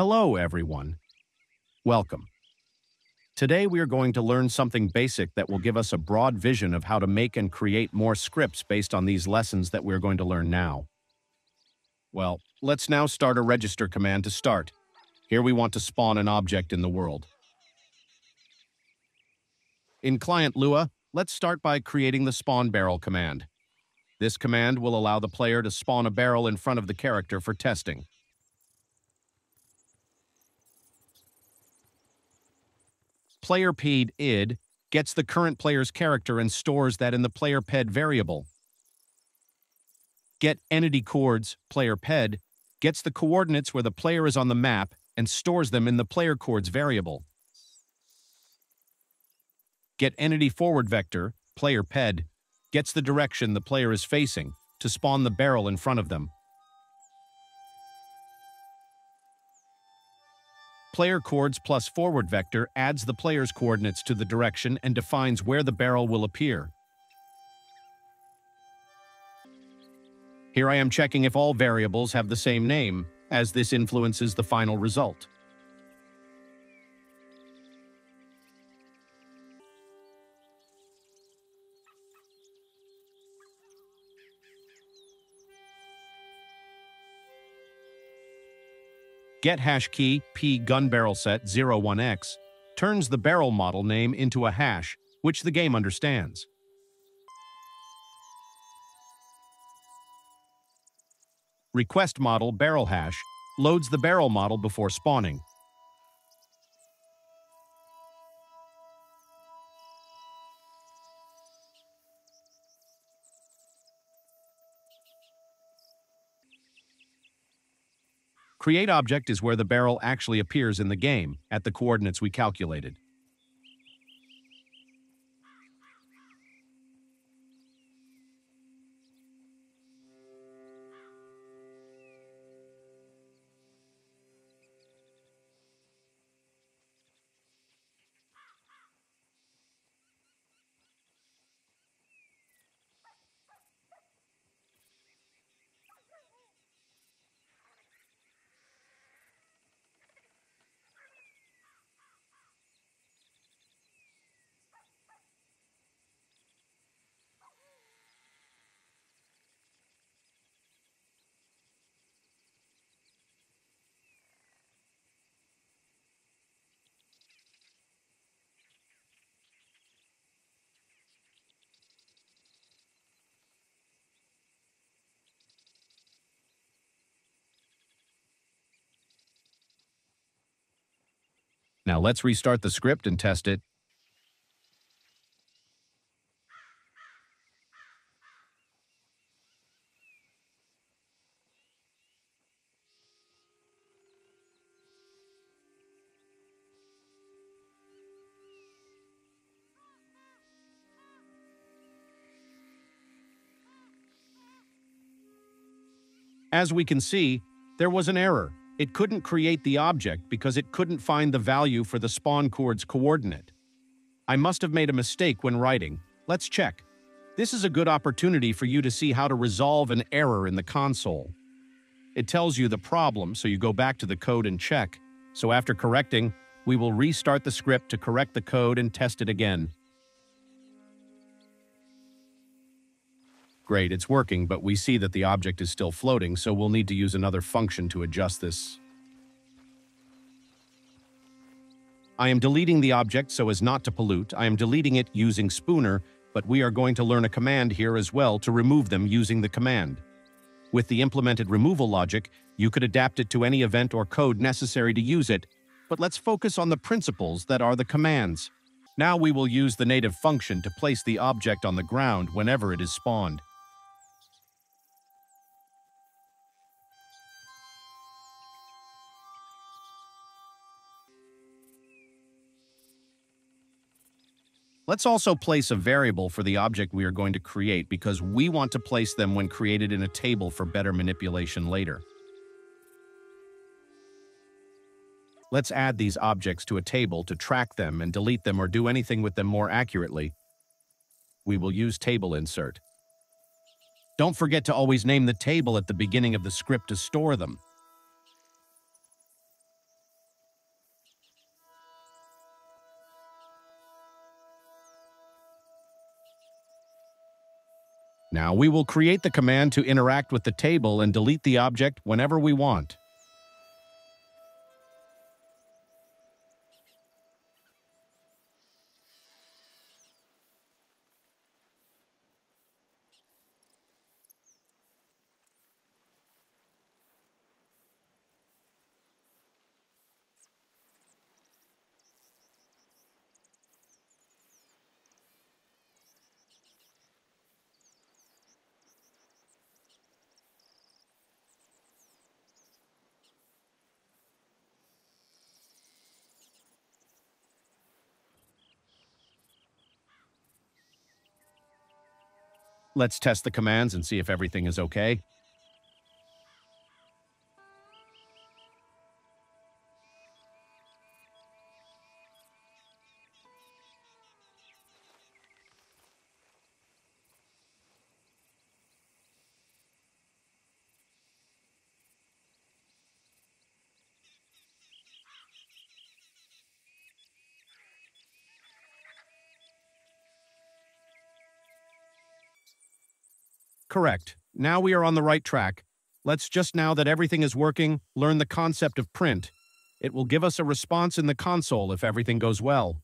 Hello, everyone. Welcome. Today we are going to learn something basic that will give us a broad vision of how to make and create more scripts based on these lessons that we're going to learn now. Well, let's now start a register command to start. Here we want to spawn an object in the world. In Client Lua, let's start by creating the spawn barrel command. This command will allow the player to spawn a barrel in front of the character for testing. Player ped id gets the current player's character and stores that in the player ped variable. Get entity coords player ped gets the coordinates where the player is on the map and stores them in the player coords variable. Get entity forward vector player ped gets the direction the player is facing to spawn the barrel in front of them. Player coords plus forward vector adds the player's coordinates to the direction and defines where the barrel will appear. Here I am checking if all variables have the same name, as this influences the final result. Get hash key p gun barrel set 01x turns the barrel model name into a hash, which the game understands. Request model barrel hash loads the barrel model before spawning. Create object is where the barrel actually appears in the game, at the coordinates we calculated. Now let's restart the script and test it. As we can see, there was an error. It couldn't create the object because it couldn't find the value for the spawn coord's coordinate. I must have made a mistake when writing. Let's check. This is a good opportunity for you to see how to resolve an error in the console. It tells you the problem, so you go back to the code and check. So after correcting, we will restart the script to correct the code and test it again. Great, it's working, but we see that the object is still floating, so we'll need to use another function to adjust this. I am deleting the object so as not to pollute. I am deleting it using Spooner, but we are going to learn a command here as well to remove them using the command. With the implemented removal logic, you could adapt it to any event or code necessary to use it, but let's focus on the principles that are the commands. Now we will use the native function to place the object on the ground whenever it is spawned. Let's also place a variable for the object we are going to create because we want to place them when created in a table for better manipulation later. Let's add these objects to a table to track them and delete them or do anything with them more accurately. We will use table insert. Don't forget to always name the table at the beginning of the script to store them. Now we will create the command to interact with the table and delete the object whenever we want. Let's test the commands and see if everything is okay. Correct. Now we are on the right track. Let's just now that everything is working, learn the concept of print. It will give us a response in the console if everything goes well.